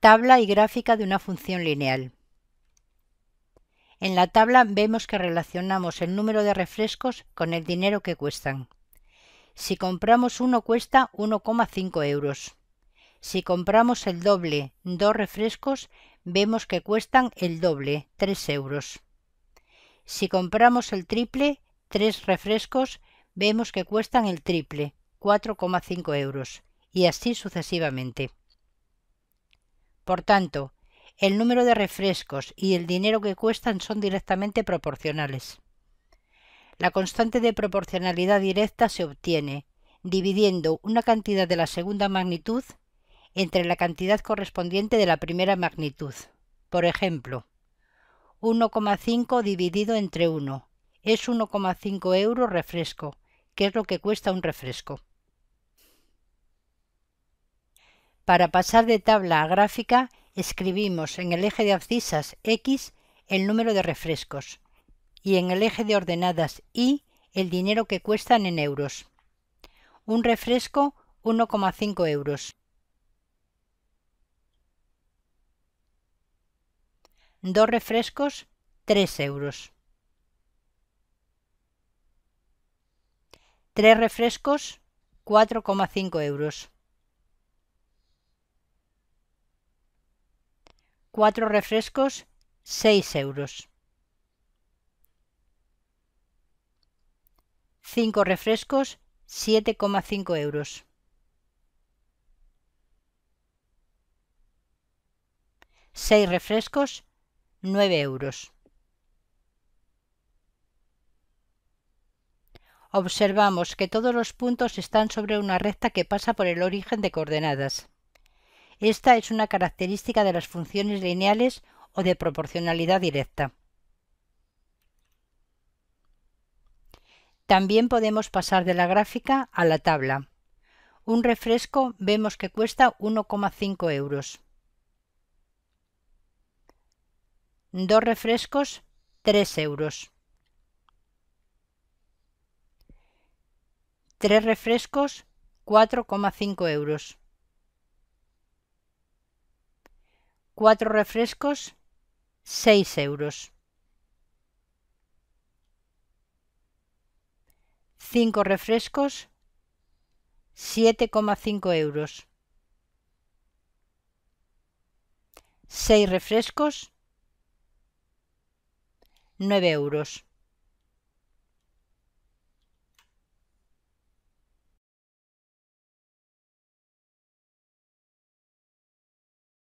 Tabla y gráfica de una función lineal. En la tabla vemos que relacionamos el número de refrescos con el dinero que cuestan. Si compramos uno cuesta 1,5 euros. Si compramos el doble, dos refrescos, vemos que cuestan el doble, 3 euros. Si compramos el triple, tres refrescos, vemos que cuestan el triple, 4,5 euros, y así sucesivamente. Por tanto, el número de refrescos y el dinero que cuestan son directamente proporcionales. La constante de proporcionalidad directa se obtiene dividiendo una cantidad de la segunda magnitud entre la cantidad correspondiente de la primera magnitud. Por ejemplo, 1,5 dividido entre 1 es 1,5 euros refresco, que es lo que cuesta un refresco. Para pasar de tabla a gráfica escribimos en el eje de abscisas X el número de refrescos y en el eje de ordenadas Y el dinero que cuestan en euros. Un refresco 1,5 euros. Dos refrescos 3 euros. Tres refrescos 4,5 euros. Cuatro refrescos, 6 euros. Cinco refrescos, 7,5 euros. Seis refrescos, 9 euros. Observamos que todos los puntos están sobre una recta que pasa por el origen de coordenadas. Esta es una característica de las funciones lineales o de proporcionalidad directa. También podemos pasar de la gráfica a la tabla. Un refresco vemos que cuesta 1,5 euros. Dos refrescos, 3 euros. Tres refrescos, 4,5 euros. Cuatro refrescos, 6 euros. Cinco refrescos, 7,5 euros. Seis refrescos, 9 euros.